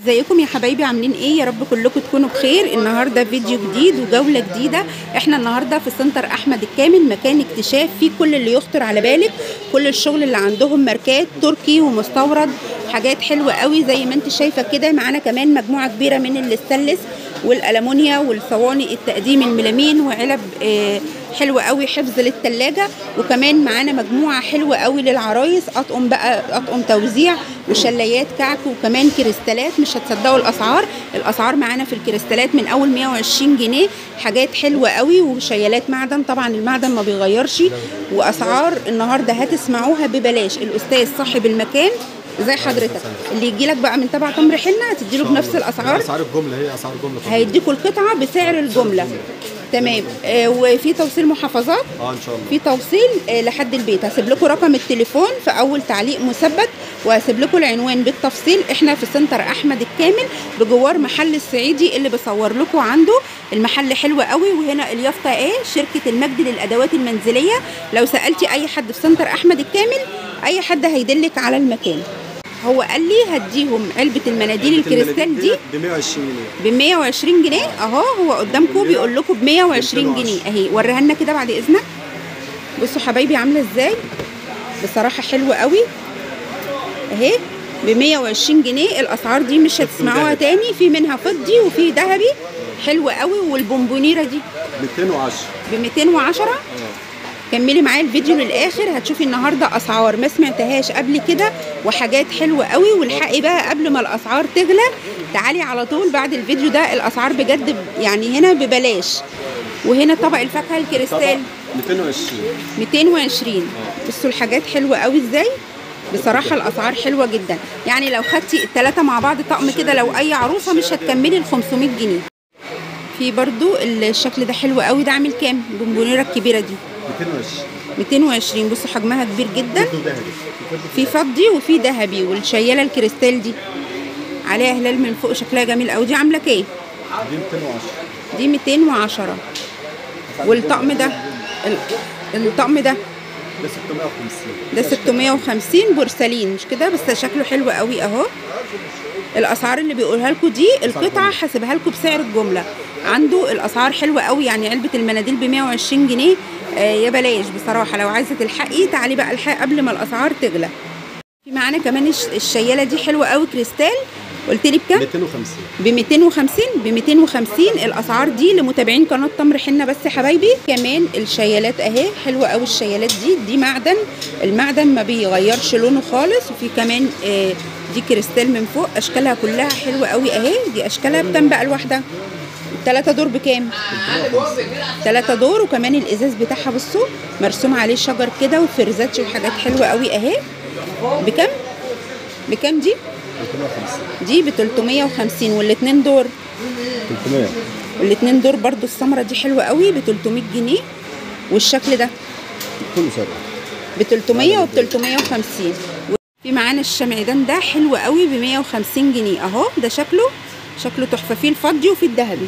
ازيكم يا حبايبي؟ عاملين إيه؟ يا رب كلكم تكونوا بخير. النهارده فيديو جديد وجولة جديدة. إحنا النهارده في سنتر أحمد الكامل مكان اكتشاف فيه كل اللي يخطر على بالك. كل الشغل اللي عندهم ماركات تركي ومستورد حاجات حلوة قوي زي ما انت شايفة كده. معانا كمان مجموعة كبيرة من الاستانلس والألمونيا والصواني التقديم الميلامين وعلب آه حلوة قوي حفظ للثلاجه وكمان معانا مجموعة حلوة قوي للعرايس أطقم بقى أطقم توزيع وشلايات كعك وكمان كريستالات مش هتصدقوا الأسعار الأسعار معانا في الكريستالات من أول 120 جنيه حاجات حلوة قوي وشيالات معدن طبعا المعدن ما بيغيرش وأسعار النهارده هتسمعوها ببلاش الأستاذ صاحب المكان زي حضرتك. اللي يجي لك بقى من تبع تمر حنه هتديله بنفس الأسعار. أسعار الجملة هي أسعار الجملة. هيديكوا القطعة بسعر الجملة. تمام. آه وفي توصيل محافظات؟ آه إن شاء الله. في توصيل آه لحد البيت. هسيب لكم رقم التليفون في أول تعليق مثبت وهسيب لكم العنوان بالتفصيل. إحنا في سنتر أحمد الكامل بجوار محل الصعيدي اللي بصور لكم عنده. المحل حلو قوي وهنا اليافطة إيه؟ شركة المجد للأدوات المنزلية. لو سألتي أي حد في سنتر أحمد الكامل أي حد هيدلك على المكان. هو قال لي هديهم علبة المناديل الكريستال دي ب 120 جنيه. ب 120 جنيه. أهو هو قدامكم بيقول لكم ب 120 جنيه. أهي وريها لنا كده بعد إذنك. بصوا حبايبي عاملة إزاي. بصراحة حلوة قوي. أهي ب 120 جنيه. الأسعار دي مش هتسمعوها تاني. في منها فضي وفي ذهبي. حلوة قوي. والبونبونيرة دي. 210 ب 210 كملي معايا الفيديو للآخر هتشوفي النهارده أسعار. ما سمعتهاش قبل كده وحاجات حلوة قوي والحقي بقى قبل ما الأسعار تغلى تعالي على طول بعد الفيديو ده الأسعار بجد يعني هنا ببلاش. وهنا طبق الفاكهة الكريستال. 220 220 بصوا الحاجات حلوة قوي إزاي؟ بصراحة الأسعار حلوة جدا. يعني لو خدتي التلاتة مع بعض طقم كده لو أي عروسة مش هتكملي ال 500 جنيه. في برضو الشكل ده حلو قوي ده عامل كام؟ البونبونيرة الكبيرة دي. 220 220 بصوا حجمها كبير جدا. في فضي وفي ذهبي. والشيالة الكريستال دي عليها هلال من فوق شكلها جميل قوي دي عاملة كام؟ دي 210 دي 210 والطقم ده؟ ال- الطقم ده؟ ده 650 ده 650 بورسلين. مش كده؟ بس شكله حلو قوي أهو. الأسعار اللي بيقولها لكم دي القطعة حاسبها لكم بسعر الجملة. عنده الأسعار حلوة قوي يعني علبة المناديل ب 120 جنيه. يا بلاش بصراحة. لو عايزة تلحقي تعالي بقى الحق قبل ما الأسعار تغلى. في معانا كمان الش- الشيالة دي حلوة قوي كريستال. قلت لي بكام؟ 250 ب 250 ب 250 الأسعار دي لمتابعين قناة تمر حنه بس يا حبايبي. كمان الشيالات أهي حلوة قوي الشيالات دي. دي معدن. المعدن ما بيغيرش لونه خالص. وفي كمان آه دي كريستال من فوق. أشكالها كلها حلوة قوي أهي. دي أشكالها بكام بقى الواحده التلاتة دور بكام؟ تلاتة دور وكمان الإزاز بتاعها بصوا مرسوم عليه شجر كده وفرزاتش وحاجات حلوة قوي أهي. بكام؟ بكام دي؟ 350 دي ب 350 والاتنين دور؟ 300 والاتنين دور برضو السمرة دي حلوة قوي ب 300 جنيه. والشكل ده؟ كله سبعة. ب 300 و 350 في معانا الشمعدان ده حلو قوي ب 150 جنيه. أهو ده شكله. شكله تحفة. فيه الفضي وفيه الذهبي.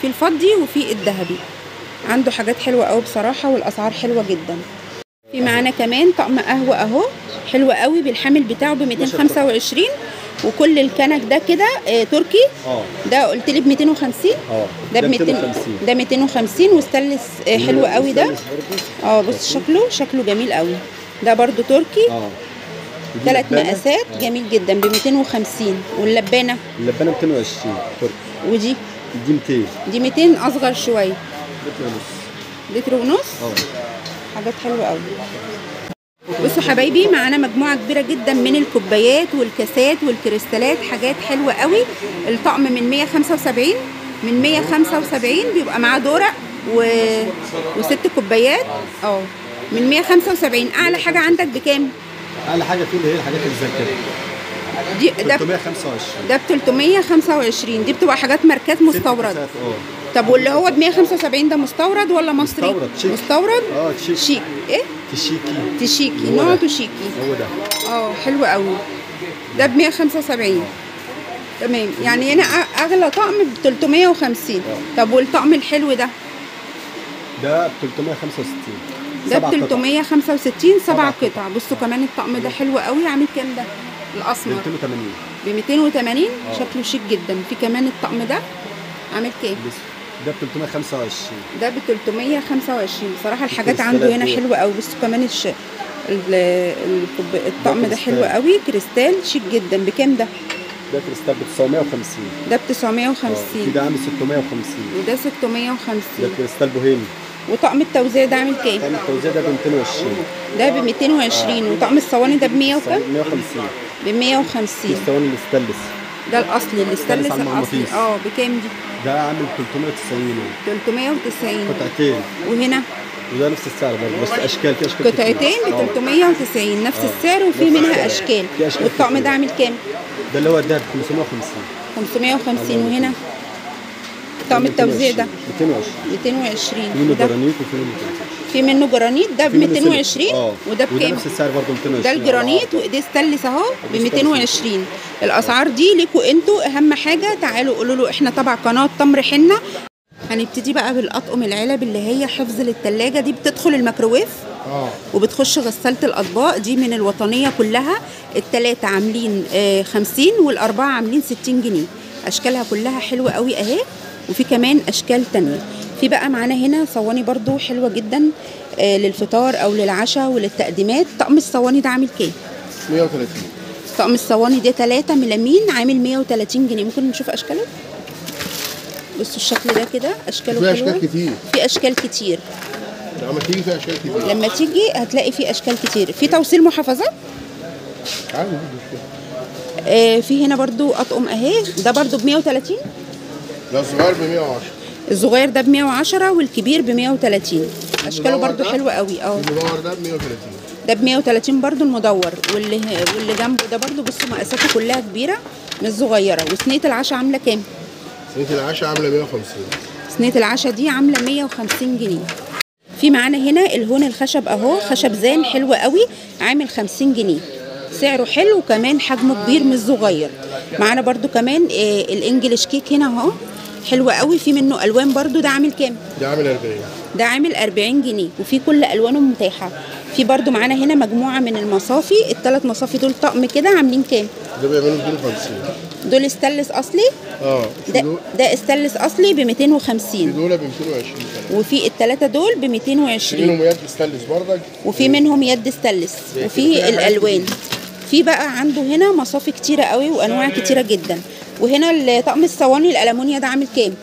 في الفضي وفي الذهبي. عنده حاجات حلوة قوي بصراحة والأسعار حلوة جدا. في معانا كمان طقم قهوة أهو حلو قوي بالحامل بتاعه ب 225 وكل الكنك ده كده آه تركي. آه. ده قلت لي ب 250 آه. ده ب 200 ده 250 وستانلس آه، حلو قوي ده. آه بص شكله شكله جميل قوي ده برضو تركي. آه. ثلاث. مقاسات. جميل جدا. ب 250 واللبانة؟ اللبانة 220 تركي ودي؟ دي 200 دي 200 أصغر شوية لتر ونص. لتر ونص؟ آه. حاجات حلوة قوي بصوا حبايبي معانا مجموعة كبيرة جدا من الكوبايات والكاسات والكريستالات. حاجات حلوة قوي الطقم من 175 من 175 بيبقى معاه دورق و... وست كوبايات. آه. من 175 أعلى حاجة عندك بكام؟ اعلى حاجة فيه اللي هي الحاجات اللي زي كده. دي ده ب- 325 ده ب 325 دي بتبقى حاجات ماركات ست مستورد. آه. طب واللي هو ب 175 ده مستورد ولا مصري؟ مستورد، شيك. مستورد؟ آه تشيك شيك. إيه؟ تشيكي. تشيكي. نوعه تشيكي. هو ده. آه حلو قوي. ده ب 175 تمام. يعني هنا أغلى طقم ب 350 طب والطقم الحلو ده؟ ده ب 365 ده ب قطع. 365 سبع قطع. بصوا كمان الطقم ده حلو قوي. عامل كام ده؟ الأسمر. 280 ب 280 آه. شكله شيك جدا. في كمان الطقم ده. عامل كام؟ ده ب 325 ده ب 325 بصراحه الحاجات عنده هنا دي. حلوة قوي. بصوا كمان الش... الطقم ده حلو كريستال. قوي. كريستال شيك جدا. بكام ده؟ ده كريستال ب 950 ده ب آه في 950 ده عامل 650 وده ده 650 كريستال بوهيمي. وطقم التوزيع ده عامل كام؟ طعم التوزيع ده ب 220 ده ب 220 وطقم الصواني ده ب 100 وكام 150 ب 150 في الصواني الستانلس ده الاصلي الاستانلس الاصلي. آه بكام دي؟ ده عامل 390 390 قطعتين. وهنا؟ وده نفس السعر برضه بس أشكال في أشكال. قطعتين ب آه. 390 نفس آه. السعر وفي منها. أشكال. أشكال والطقم. ده عامل كام؟ ده اللي هو الدهب 550 550 الله وهنا؟ طقم التوزيع ده. 220 220 في منه جرانيت وفي منه كنز. في منه جرانيت ده ب في منه سيليك. 220 آه. وده بكام؟ نفس السعر برضه 220 ده الجرانيت وايديه ستانلس اهو ب ستانلس. 220 الأسعار دي ليكوا أنتوا أهم حاجة تعالوا قولوا له إحنا تبع قناة تمر حنة. هنبتدي بقى بالأطقم العلب اللي هي حفظ للتلاجة دي بتدخل الميكروويف آه. وبتخش غسالة الأطباق دي من الوطنية كلها. التلاتة عاملين آه، 50 والأربعة عاملين 60 جنيه. أشكالها كلها حلوة قوي أهي. وفي كمان أشكال تانية. في بقى معانا هنا صواني برضو حلوة جدا آه، للفطار أو للعشاء وللتقديمات. طقم الصواني ده عامل كام؟ 130 طقم الصواني ده تلاتة ملامين عامل 130 جنيه. ممكن نشوف أشكاله؟ بصوا الشكل ده كده أشكاله في أشكال كتير. في أشكال كتير. لما تيجي في أشكال كتير. لما تيجي هتلاقي في أشكال كتير. في توصيل محافظات؟ عادي. آه، في هنا برضو أطقم أهي. ده برضو ب 130 ده الصغير ب 110 الصغير ده ب 110 والكبير ب 130 اشكاله المدور برضو ده؟ حلوة قوي آه. المدور ده ب 130 ده ب 130 برضو المدور. واللي واللي جنبه ده برضو بصوا مقاساته كلها كبيرة مش صغيرة. وصينية العشاء عاملة كام؟ صينية العشاء عاملة 150 صينية العشاء دي عاملة 150 جنيه. في معانا هنا الهون الخشب أهو خشب زان حلو قوي عامل 50 جنيه. سعره حلو وكمان حجمه كبير مش صغير. معانا برضو كمان آه، ال English cake هنا أهو. حلو قوي. في منه ألوان برضو. ده عامل كام؟ ده عامل 40 ده عامل 40 جنيه. وفي كل ألوانه متاحة. في برضو معانا هنا مجموعة من المصافي. الثلاث مصافي دول طقم كده عاملين كام؟ ده بيعملوا 250 دول استانلس أصلي؟ آه ده ده استانلس أصلي ب في 250 دول ب 220 كمان. وفي الثلاثه دول ب في 220 منهم يد ستانلس بردك وفي منهم يد زي وفي الألوان. في بقى عنده هنا مصافي كتيرة قوي وأنواع كتيرة جدا. وهنا طقم الصواني الألمونيا ده عامل كام؟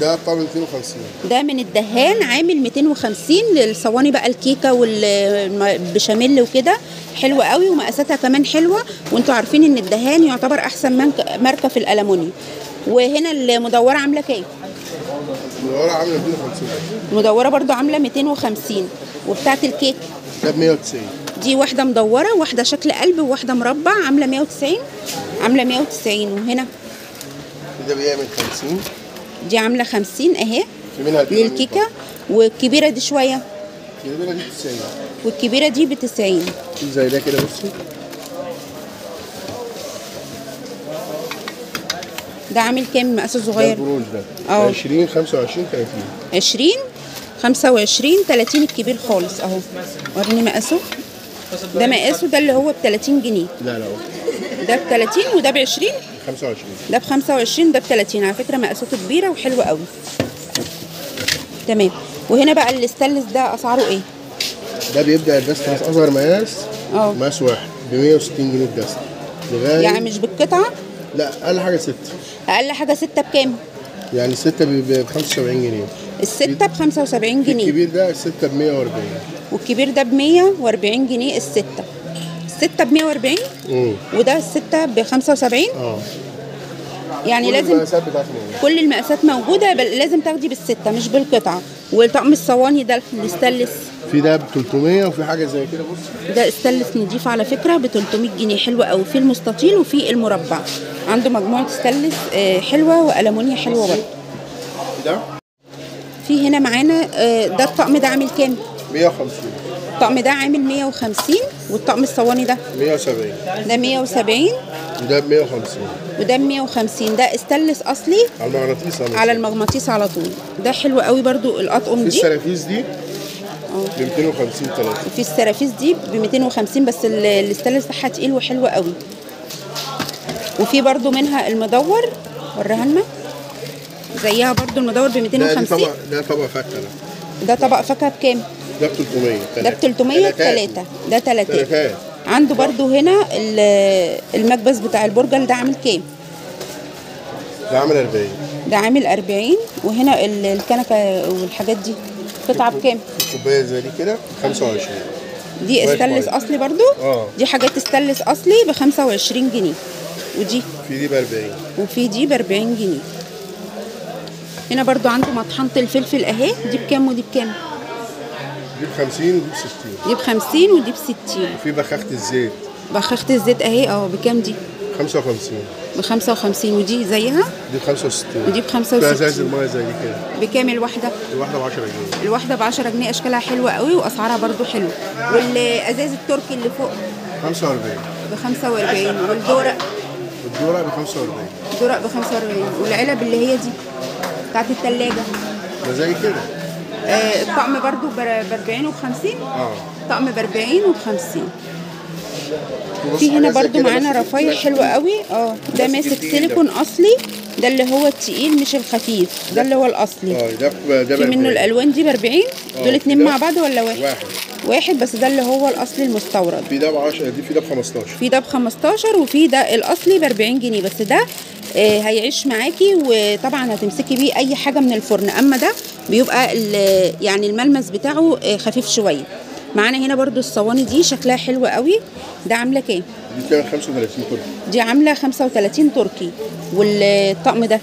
ده طبعا 250 ده من الدهان عامل 250 للصواني بقى الكيكة والبشاميل وكده. حلوة قوي ومقاساتها كمان حلوة. وانتوا عارفين إن الدهان يعتبر أحسن ماركة في الالمونيوم وهنا المدورة عاملة كام؟ المدورة عاملة 250 المدورة برضو عاملة 250 وبتاعه الكيك؟ ده ب 190 دي واحدة مدورة واحدة شكل قلب وواحدة مربع عاملة 190 عاملة 190 وهنا ده بيعمل 50 دي عاملة 50 أهي للكيكة والكبيرة دي شوية. الكبيرة دي 90 والكبيرة دي ب 90 في زي ده كده بصي. ده عامل كام؟ المقاس ده الصغير البروج ده. آه. 20 25 30 20 25 30 الكبير خالص أهو. وريني مقاسه. ده مقاسه ده اللي هو ب 30 جنيه. لا لا ده ب 30 وده ب 20 25 ده ب 25 ده ب 30 على فكرة مقاساته كبيرة وحلوة قوي. تمام. وهنا بقى الاستانلس ده أسعاره إيه؟ ده بيبدأ الدست أصغر مقاس آه. مقاس واحد ب 160 جنيه الدست يعني مش بالقطعة؟ لا أقل حاجة ستة. أقل حاجة 6 بكام؟ يعني الستة ب 75 جنيه. الستة ب 75 جنيه. الكبير ده الستة ب 140 والكبير ده ب 140 جنيه الستة. الستة ب 140 امم وده الستة ب 75 آه. يعني كل لازم المقاسات. كل المقاسات موجودة بل لازم تاخدي بالستة مش بالقطعة. وطقم الصواني ده الاستانلس في ده ب 300 وفي حاجة زي كده بص ده استانلس نضيف على فكرة ب 300 جنيه حلو قوي في المستطيل وفي المربع. عنده مجموعة استانلس آه، حلوة وألمونيا حلوة برضه. ده؟ في هنا معانا آه، ده الطقم ده عامل كام؟ 150 الطقم ده عامل 150 والطقم الصواني ده؟ 170 ده 170 وده ب 150 وده ب 150 ده استانلس أصلي؟ على المغناطيس أنا على المغناطيس على طول. ده حلو قوي برضو الأطقم في دي. السرافيس دي ب 250 3 وفي السرافيس دي ب 250 بس ال- الاستانلس بتاعها تقيل وحلو قوي. وفي برضو منها المدور. وريها لنا زيها برضو المدور ب ده دي 250 طبق ده طبق فاكهة ده. ده طبق فاكهه بكام؟ ده ب 300 ده ب 300 تلاتات. ثلاثة ده ثلاثة تلاتات. عنده برضو هنا ال- المكبس بتاع البرجر ده عامل كام؟ ده عامل 40 ده عامل 40 وهنا ال- الكنكة والحاجات دي قطعة بكام؟ كوباية زي دي كده 25 دي استانلس كويس. أصلي برضو آه. دي حاجات استانلس أصلي ب 25 جنيه ودي في دي ب 40 وفي دي ب 40 جنيه هنا برضو عنده مطحنة الفلفل أهي. دي بكام ودي بكام دي ب 50 ودي ب 60 دي ب 50 ودي ب 60 وفي بخاخة الزيت. بخاخة الزيت أهي. آه بكام دي؟ 55 ب 55 ودي زيها؟ دي ب 65 ودي ب فيها 65 ازاز المية زي دي كده. بكام الواحدة؟ الواحدة ب 10 جنيه. الواحدة ب 10 جنيه. أشكالها حلوة قوي وأسعارها برضو حلوة والإزاز التركي اللي فوق؟ 45 ب 45 والدورق؟ والدورة ب 45 الدورق ب 45 والعلب اللي هي دي؟ بتاعت التلاجة. ده زي كده. آه الطقم برضو ب 40 وب 50 آه. طقم ب 40 وب 50 بص في هنا برضو معانا بس رفايع حلوة قوي. آه ده ماسك سيليكون أصلي. ده اللي هو التقيل مش الخفيف. ده اللي هو الأصلي. آه ده ده في منه 40. الألوان دي ب 40 آه، دول اتنين مع بعض ولا واحد؟ واحد. واحد بس ده اللي هو الأصلي المستورد. في ده ب 10 دي في ده ب 15 في ده ب 15 وفي ده الأصلي ب 40 جنيه. بس ده هيعيش معاكي وطبعا هتمسكي بيه أي حاجة من الفرن. أما ده بيبقى يعني الملمس بتاعه آه، خفيف شوية. معانا هنا برضو الصواني دي شكلها حلو قوي. ده عاملة كام؟ دي كان 35 كله دي عاملة 35 تركي. والطقم ده؟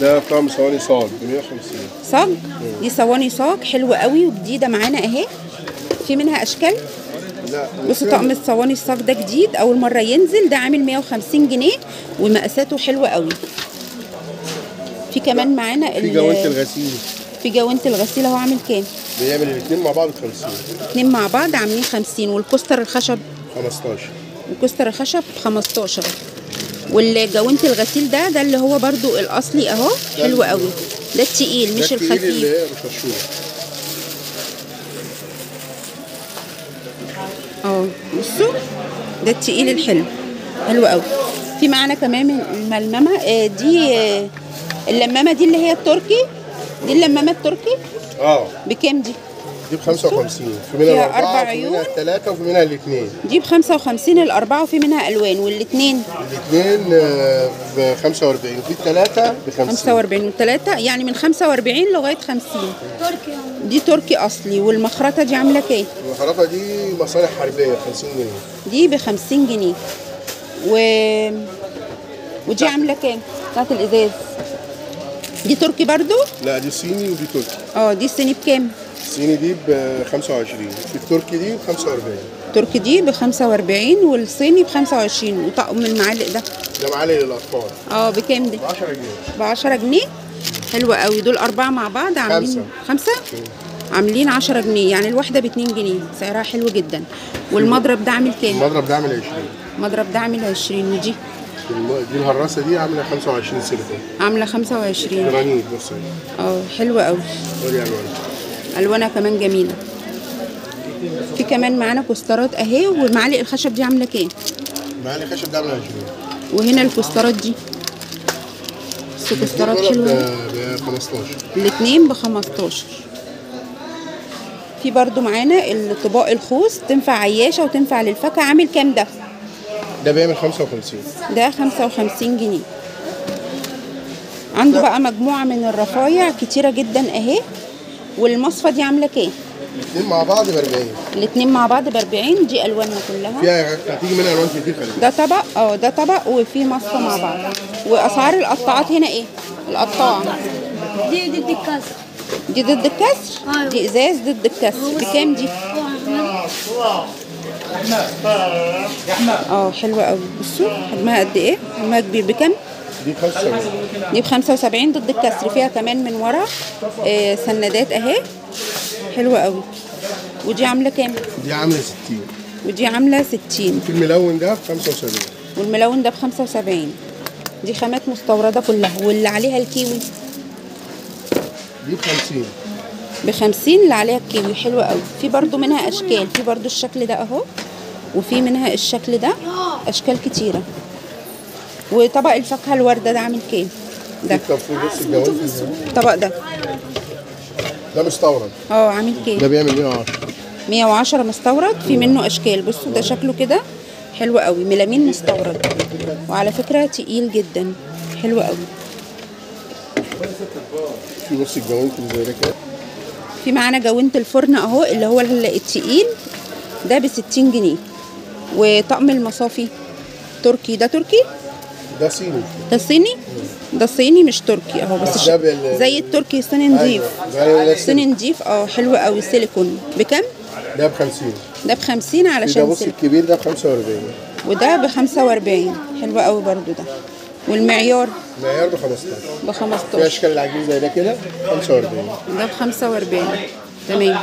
ده طعم صواني صاج ب 150 صاج؟ دي صواني صاج حلوة قوي. وجديده معانا أهي. في منها أشكال؟ بصوا طقم الصواني الصاج ده جديد أول مرة ينزل ده عامل 150 جنيه ومقاساته حلوة قوي. في كمان معانا في جوانتي الغسيل. في جوانتي الغسيل اهو عامل كام؟ بيعمل الاثنين مع بعض ب 50 اتنين مع بعض عاملين 50 وال coaster الخشب؟ 15 ال coaster الخشب 15 والجوانتي الغسيل ده ده اللي هو برضو الأصلي أهو حلو قوي. ده التقيل ده مش التقيل اللي الخفيف هي آه بصوا ده التقيل الحلو حلو قوي. في معانا كمان الملممة آه، دي آه، اللمامه دي اللي هي التركي؟ دي اللمامه التركي؟ آه. بكام دي؟ دي ب 55 في منها الأربعة أربع وفي عيون. منها الثلاثه وفي منها الاثنين دي ب 55 الأربعة وفي منها ألوان والاثنين الاثنين ب 45 وفي الثلاثه ب 50 45 والثلاثه يعني من 45 لغاية 50 دي تركي أصلي. والمخرطة دي عاملة كام؟ الخرافه دي مصالح حربية ب 50 جنيه. دي ب 50 جنيه. و ودي عاملة كام؟ بتاعت الإزاز. دي تركي برضو؟ لا دي صيني ودي تركي. آه دي الصيني بكام؟ الصيني دي ب 25 في التركي دي ب 45 تركي دي ب 45 والصيني ب 25 وطقم المعالق ده. ده معالي للأطفال. آه بكام ده ب 10 جنيه. ب 10 جنيه؟ حلوة قوي. دول أربعة مع بعض عاملين خمسة. عاملين 10 جنيه يعني الواحدة ب 2 جنيه سعرها حلو جدا. والمضرب ده عامل كام؟ المضرب ده عامل 20 المضرب ده عامل 20 ودي؟ دي الهراسة دي عاملة 25 سيليكون. عاملة 25 جرانيت بص اهي آه حلوة قوي. ودي ألوان. ألوانها كمان جميلة. في كمان معانا كوسترات أهي ومعالق الخشب دي عاملة كام؟ معالق خشب ده عامله 20 وهنا الكوسترات دي. بس كوسترات دي حلوة. ب 15 الاتنين ب 15 في برضو معانا الطباق الخوص تنفع عياشة وتنفع للفاكهة. عامل كام ده؟ ده بيعمل 55 ده 55 جنيه. عنده بقى مجموعة من الرفايع كتيرة جدا أهي. والمصفى دي عاملة كام؟ الاثنين مع بعض ب 40 الاتنين مع بعض ب 40 دي ألوانها كلها. فيها هتيجي منها ألوان كتير خلي. ده طبق آه ده طبق وفيه مصفى مع بعض. وأسعار القطاعات هنا إيه؟ القطاعة دي ضد الكسر دي ضد الكسر. دي ازاز ضد الكسر بكام دي؟ آه حلوة قوي بصوا حجمها قد إيه؟ حجمها كبير بكام؟ دي ب 75 دي ب 75 ضد الكسر فيها كمان من ورا آه سندات اهي حلوة قوي ودي عاملة كام؟ دي عامله 60 ودي عاملة 60 في الملون ده ب 75 والملون ده ب 75 دي خامات مستوردة كلها واللي عليها الكيوي دي ب 50 ب 50 اللي عليها الكيوي حلوة قوي. في برضو منها أشكال. في برضو الشكل ده أهو وفي منها الشكل ده أشكال كتيرة. وطبق الفاكهة الوردة ده عامل كام؟ ده. الطبق ده. ده مستورد. آه عامل كام؟ ده بيعمل 110 110 مستورد. في منه أشكال. بصوا ده شكله كده حلو قوي. ميلامين مستورد. وعلى فكرة تقيل جدا. حلو قوي. في نص الجوانتي اللي زي ده كده. في معانا جوانت الفرن اهو اللي هو ال- التقيل ده ب 60 جنيه. وطقم المصافي تركي. ده تركي؟ ده صيني. ده صيني؟ ده صيني مش تركي اهو بس زي التركي صيني نضيف. أيوة، صيني نضيف آه حلو قوي سيليكون. بكام؟ ده ب 50 ده ب 50 في ده علشان بص الكبير ده ب 45 وده ب 45 حلو قوي برضو ده. والمعيار معيار ب 15 ب في 15 أشكال العجين زي ده كده 45 ده ب 45 تمام.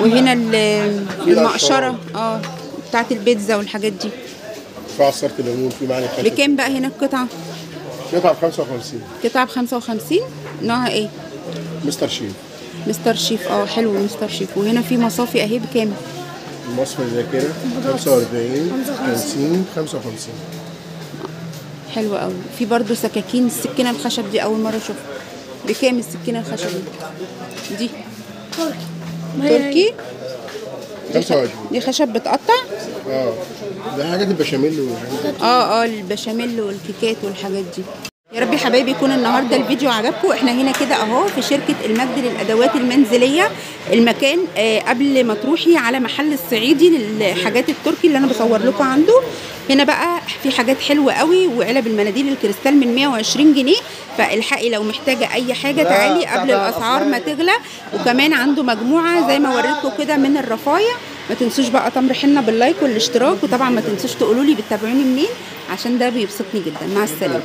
وهنا ال- المقشرة آه بتاعت البيتزا والحاجات دي. في عصاره الليمون في معلي خشب بكام بقى هنا القطعة؟ قطعة ب 55 قطعة ب 55 نوعها إيه؟ مستر شيف. مستر شيف. آه حلو مستر شيف. وهنا في مصافي أهي بكام؟ المصفى زي كده 45 50 55 حلو قوي في برضو سكاكين السكينة الخشب دي أول مرة أشوفها. بكام السكينة الخشب دي؟ دي. تركي؟ 25 دي خشب بتقطع؟ آه. ده حاجات البشاميل والحاجات آه آه البشاميل والكيكات والحاجات دي. يا رب يا حبايبي يكون النهارده الفيديو عجبكم. إحنا هنا كده أهو في شركة المجد للأدوات المنزلية. المكان آه قبل ما تروحي على محل الصعيدي للحاجات التركي اللي أنا بصور لكم عنده. هنا بقى في حاجات حلوة قوي وعلب المناديل الكريستال من 120 جنيه. فالحقي لو محتاجة أي حاجة تعالي قبل الأسعار ما تغلى. وكمان عنده مجموعة زي ما وريتكم كده من الرفايع. ما تنسوش بقى تمر حنه باللايك والاشتراك. وطبعا ما تنسوش تقولوا لي بتتابعوني منين عشان ده بيبسطني جدا. مع السلامة.